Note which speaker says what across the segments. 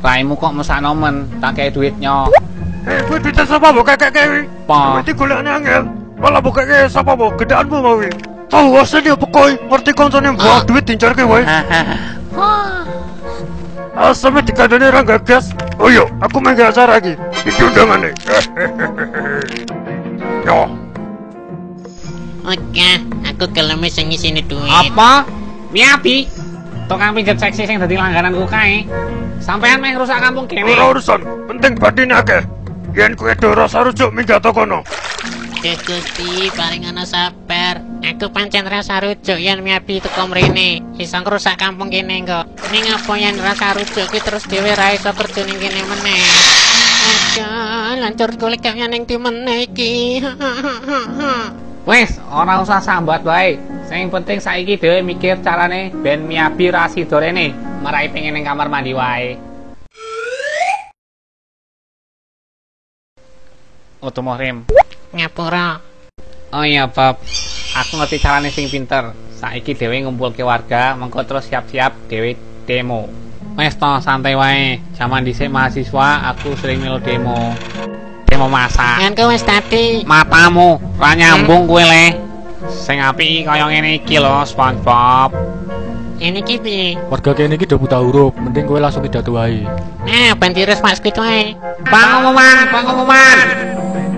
Speaker 1: Raimu kok mesak nomen, tak kayak duitnya.
Speaker 2: Eh, kuwi duit sapa mbok kakek kuwi?
Speaker 1: Pa.
Speaker 2: Mesti golekne angel. Malah mbok kakek sapa mbok gedeanmu mau kuwi. Tahu asli apa koi? Ngerti koncone mbok duit dincarke wae. Asame dikandani ra gagas. Oh iya, aku main ke acara lagi. Iki undangane. Yo,
Speaker 3: Oke, aku gelem sing ngisini duit.
Speaker 1: Apa? Miabi? Tukang pijet seksi sing dadi langgananku kae. Sampean meh rusak kampung kene.
Speaker 2: ora urusan. Penting badine akeh. Yen kowe do rasa rujuk minggat kono.
Speaker 3: Duh Gusti, paling ana sabar. Aku pancen rasa rujuk yen miabi teko mrene. Iso ngrusak kampung kene kok. Ning apa yen rasa rujuk ki terus dhewe ra iso kerja ning kene meneh. Aja, lancur golek kaya ning di meneh iki.
Speaker 1: Wes, ora usah sambat wae. Sing penting saiki dhewe mikir carane ben Miyabi ra sidorene. Marai pengen ning kamar mandi wae. Otomorim.
Speaker 3: Ngapura.
Speaker 1: Oh iya, Bab. Aku ngerti carane sing pinter. Saiki dhewe ngumpulke warga, mengko terus siap-siap dhewe demo. Wes to santai wae. Zaman dhisik mahasiswa aku sering melu demo. Demo masak.
Speaker 3: Ngan wis tadi.
Speaker 1: matamu ra nyambung kowe le sing apik kaya ngene iki lho SpongeBob
Speaker 3: Ini ki piye?
Speaker 4: Warga kene iki udah buta huruf, mending kowe langsung pidato wae.
Speaker 3: Nah, bandirus Pak Squid wae.
Speaker 1: pengumuman pengumuman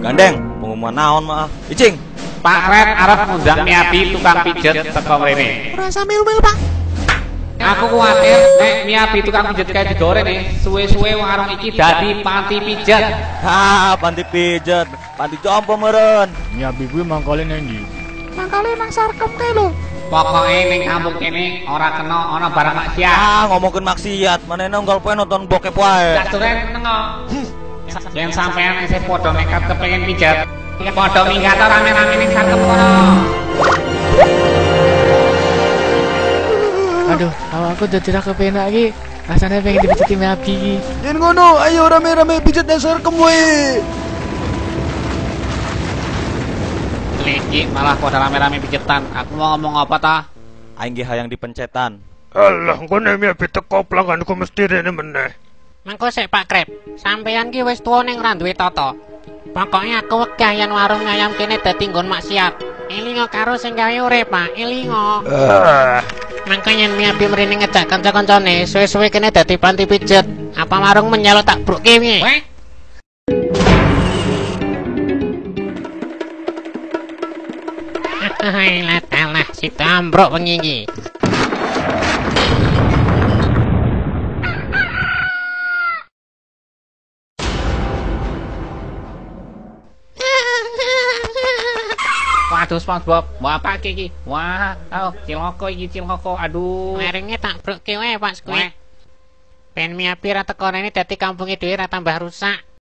Speaker 5: Gandeng, pengumuman naon maaf. Icing.
Speaker 1: Pak Red arep ngundang Miyabi tukang pijet teko mrene
Speaker 3: Ora sambil-mil, Pak.
Speaker 1: aku kuwatir nek Miyabi tukang pijet kae digorene suwe-suwe warung iki dadi panti pijet
Speaker 5: Ha, panti pijet. Panti jompo meren.
Speaker 4: Nyabi kuwi mangkale nang ndi?
Speaker 3: Mangkale nang sarkem kae lho.
Speaker 1: pokoke ning kampung kene ora kena ana barang maksiat
Speaker 5: Ah, ngomongin maksiat. Mana nonggal poe nonton bokep wae.
Speaker 1: Tak duren nengo. Yang sampean isih padha nekat kepengin pijat. Padha minggat rame-rame ning sarkem kono.
Speaker 4: Aduh, awakku dadi ra kepenak iki. Rasane pengen dipijeti Nyabi iki.
Speaker 6: Yen ngono, ayo rame-rame pijet dasar wae.
Speaker 1: Lagi malah pada rame-rame pijetan. Aku mau ngomong apa ta?
Speaker 5: Aing ge hayang dipencetan.
Speaker 2: Alah, ngene mi abi teko pelangganku mesti rene meneh.
Speaker 3: Mangko sik Pak Krep, sampeyan ki wis tuwa ning ra duwe tata. Pokoke aku wegah yen warung ayam kene dadi nggon maksiat. Elingo karo sing gawe urip, Pak. Elingo.
Speaker 2: Ah,
Speaker 3: Mangko yen miabi mrene ngejak kanca-kancane, suwe-suwe kene dadi panti pijet. Apa warung menyalo tak bruke piye?
Speaker 1: Weh,
Speaker 3: Hai lah talah si tambrok wengi iki.
Speaker 1: waduh SpongeBob, mau apa iki? Wah, oh, ciloko iki ciloko. Aduh.
Speaker 3: Merenge tak bruke wae Pak. Squid. Ben miabi ra teko rene dadi kampunge dhewe ra tambah rusak.